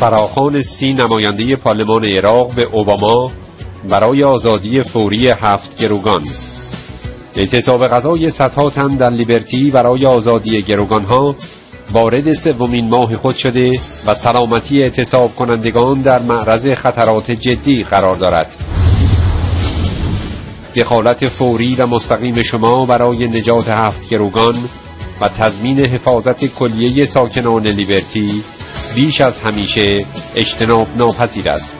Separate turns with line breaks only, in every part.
فراخان سی نماینده پارلمان عراق به اوباما برای آزادی فوری هفت گروگان. اعتصاب غذای صدها تن در لیبرتی برای آزادی گروگانها وارد سومین ماه خود شده و سلامتی اعتصاب کنندگان در معرض خطرات جدی قرار دارد. دخالت فوری و مستقیم شما برای نجات هفت گروگان و تضمین حفاظت کلیه ساکنان لیبرتی بیش از همیشه اجتناب ناپذیر است.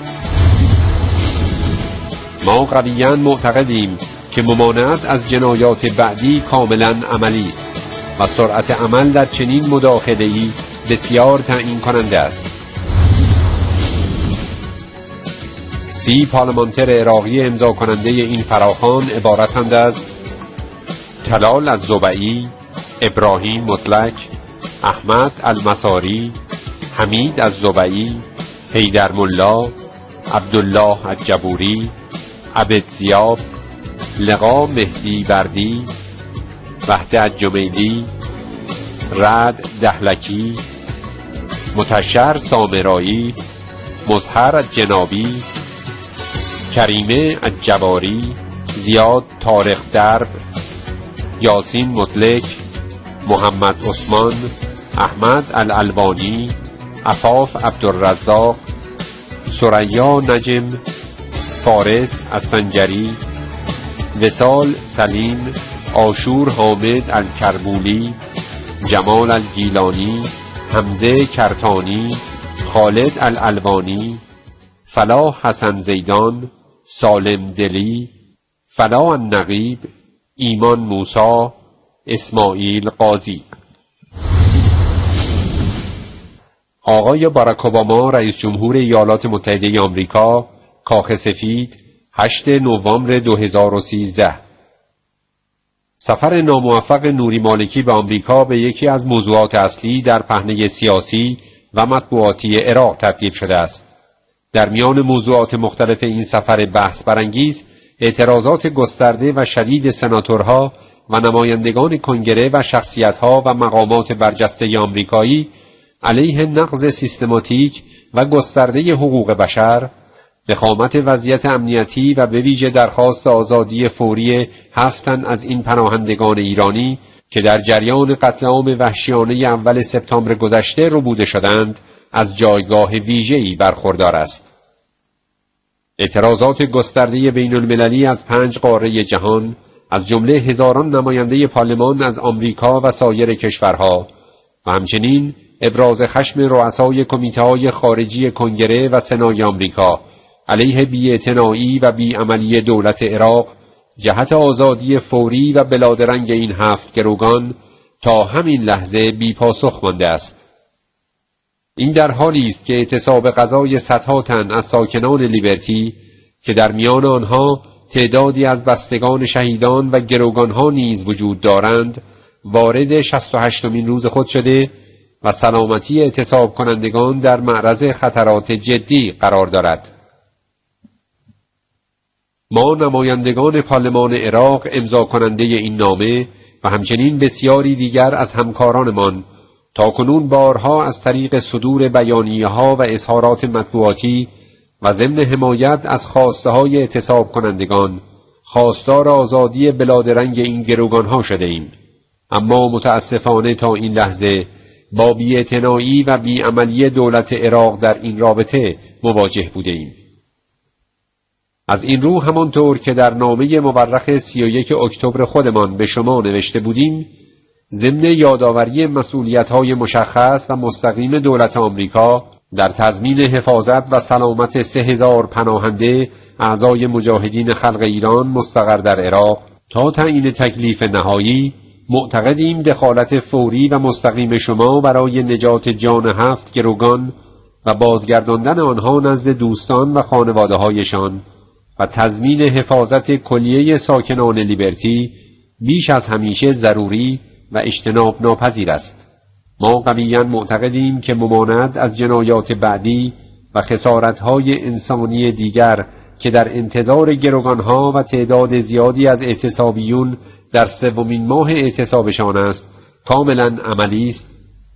ما قویا معتقدیم که ممانعت از جنایات بعدی کاملا عملی است و سرعت عمل در چنین مداخله‌ای بسیار تعیین کننده است. سی پارلمانتر عراقی امضا کننده این فراخان عبارتند از تلال از زبعی ابراهیم مطلق احمد المساری حمید از زبعی حیدر ملا عبدالله الجبوری عبد زیاب لقا مهدی بردی وحده جمیلی رد دهلکی متشر سامرایی مظهر جنابی کریمه الجواری زیاد تارق درب یاسین مطلق محمد عثمان احمد الالبانی عفاف عبدالرزاق سریا نجم فارس السنجری وسال سلیم آشور حامد الکربولی جمال الگیلانی حمزه کرتانی خالد الالبانی فلاح حسن زیدان سالم دلی فلاح النقیب ایمان موسا اسماعیل قاضی. آقای باراک اوباما رئیس جمهور ایالات متحده آمریکا کاخ سفید 8 نوامبر 2013 سفر ناموفق نوری مالکی به آمریکا به یکی از موضوعات اصلی در پهنه سیاسی و مطبوعاتی عراق تبدیل شده است. در میان موضوعات مختلف این سفر بحث برانگیز اعتراضات گسترده و شدید سناتورها و نمایندگان کنگره و شخصیتها و مقامات برجسته آمریکایی علیه نقض سیستماتیک و گسترده حقوق بشر وخامت وضعیت امنیتی و به ویژه درخواست آزادی فوری هفتن از این پناهندگان ایرانی که در جریان قتل عام وحشیانه اول سپتامبر گذشته ربوده شدند از جایگاه ویژه‌ای برخوردار است. اعتراضات گسترده بین المللی از پنج قاره جهان از جمله هزاران نماینده پارلمان از آمریکا و سایر کشورها و همچنین ابراز خشم رؤسای کمیته های خارجی کنگره و سنای آمریکا علیه بیاعتنایی و بیعملی دولت عراق جهت آزادی فوری و بلادرنگ این هفت گروگان تا همین لحظه بی پاسخ مانده است. این در حالی است که اعتصاب غذای صدها تن از ساکنان لیبرتی که در میان آنها تعدادی از بستگان شهیدان و گروگانها نیز وجود دارند وارد شست و هشتمین روز خود شده و سلامتی اعتصاب کنندگان در معرض خطرات جدی قرار دارد ما نمایندگان پارلمان عراق امضا کننده این نامه و همچنین بسیاری دیگر از همکارانمان تا کنون بارها از طریق صدور بیانیه ها و اظهارات مطبوعاتی و ضمن حمایت از خواسته های اعتصاب کنندگان خواستار آزادی بلادرنگ این گروگان ها شده ایم. اما متاسفانه تا این لحظه با بیاعتنایی و بیعملی دولت عراق در این رابطه مواجه بوده ایم. از این رو همانطور که در نامه مورخ 31 اکتبر خودمان به شما نوشته بودیم ضمن یادآوری مسئولیت‌های مشخص و مستقیم دولت آمریکا در تضمین حفاظت و سلامت سه هزار پناهنده اعضای مجاهدین خلق ایران مستقر در عراق تا تعیین تکلیف نهایی معتقدیم دخالت فوری و مستقیم شما برای نجات جان هفت گروگان و بازگرداندن آنها نزد دوستان و خانواده هایشان و تضمین حفاظت کلیه ساکنان لیبرتی بیش از همیشه ضروری و اجتناب ناپذیر است. ما قویا معتقدیم که ممانعت از جنایات بعدی و خسارتهای انسانی دیگر که در انتظار گروگانها و تعداد زیادی از اعتصابیون در سومین ماه اعتصابشان است کاملا عملی است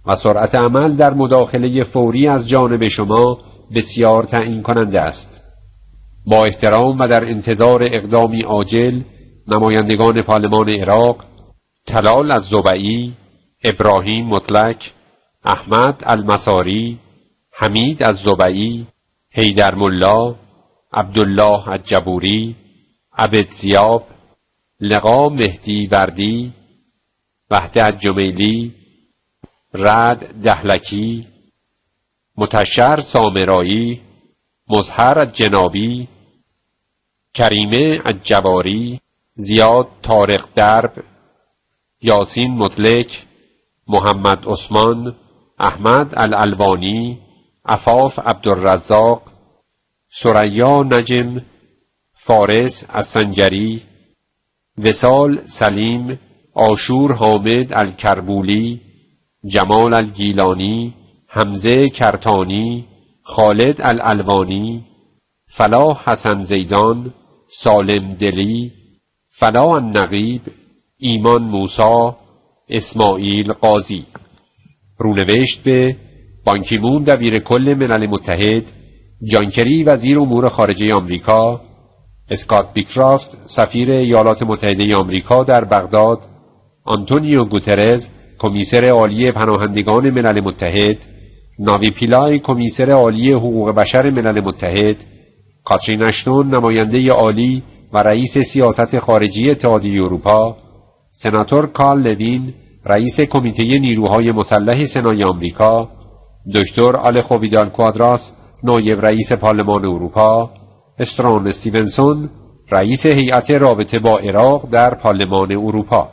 و سرعت عمل در مداخله فوری از جانب شما بسیار تعیین کننده است. با احترام و در انتظار اقدامی عاجل نمایندگان پارلمان عراق تلال از زبعی ابراهیم مطلق احمد المساری حمید از زبعی حیدر ملا عبدالله الجبوری عبد زیاب لقا مهدی وردی وحده الجمیلی رد دهلکی متشر سامرایی مظهر جنابی کریمه الجواری زیاد طارق درب یاسین مطلک محمد عثمان احمد الالبانی عفاف عبدالرزاق سریا نجم فارس السنجری وسال سلیم آشور حامد الکربولی جمال الگیلانی حمزه کرتانی خالد الالوانی فلاح حسن زیدان سالم دلی فلاح النقیب ایمان موسا اسماعیل قاضی. رونوشت به بان کی مون دبیر کل ملل متحد جان کری وزیر امور خارجه آمریکا اسکات بیکرافت سفیر ایالات متحده آمریکا در بغداد آنتونیو گوترز کمیسر عالی پناهندگان ملل متحد ناوی پیلای کمیسر عالی حقوق بشر ملل متحد کاترین اشتون نماینده عالی و رئیس سیاست خارجی اتحادیه اروپا سناتور کارل لوین رئیس کمیته نیروهای مسلح سنای آمریکا دکتر آلخو ویدال کوادراس نایب رئیس پارلمان اروپا استران استیونسون رئیس هیئت رابطه با عراق در پارلمان اروپا.